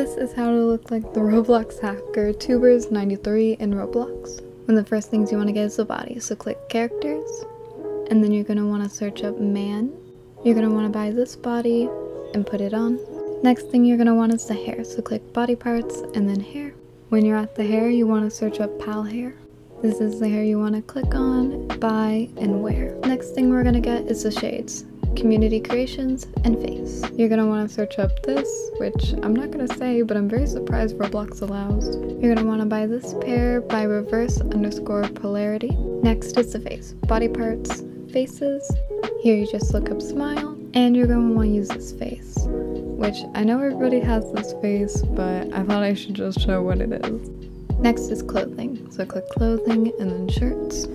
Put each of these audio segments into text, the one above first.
This is how to look like the Roblox hacker Tubers93 in Roblox. One of the first things you want to get is the body, so click characters, and then you're going to want to search up man. You're going to want to buy this body and put it on. Next thing you're going to want is the hair, so click body parts and then hair. When you're at the hair, you want to search up pal hair. This is the hair you want to click on, buy, and wear. Next thing we're going to get is the shades community creations, and face. You're gonna wanna search up this, which I'm not gonna say, but I'm very surprised Roblox allows. You're gonna wanna buy this pair by reverse underscore polarity. Next is the face, body parts, faces. Here you just look up smile, and you're gonna wanna use this face, which I know everybody has this face, but I thought I should just show what it is. Next is clothing, so click clothing and then shirts.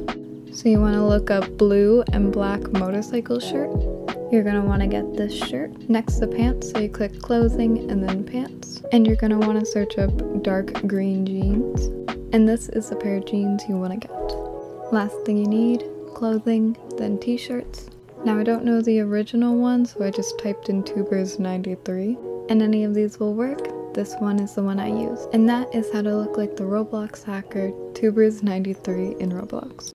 So you want to look up blue and black motorcycle shirt. You're going to want to get this shirt. Next the pants, so you click clothing and then pants. And you're going to want to search up dark green jeans. And this is the pair of jeans you want to get. Last thing you need, clothing, then t-shirts. Now I don't know the original one, so I just typed in tubers93. And any of these will work. This one is the one I use. And that is how to look like the Roblox hacker Tubers93 in Roblox.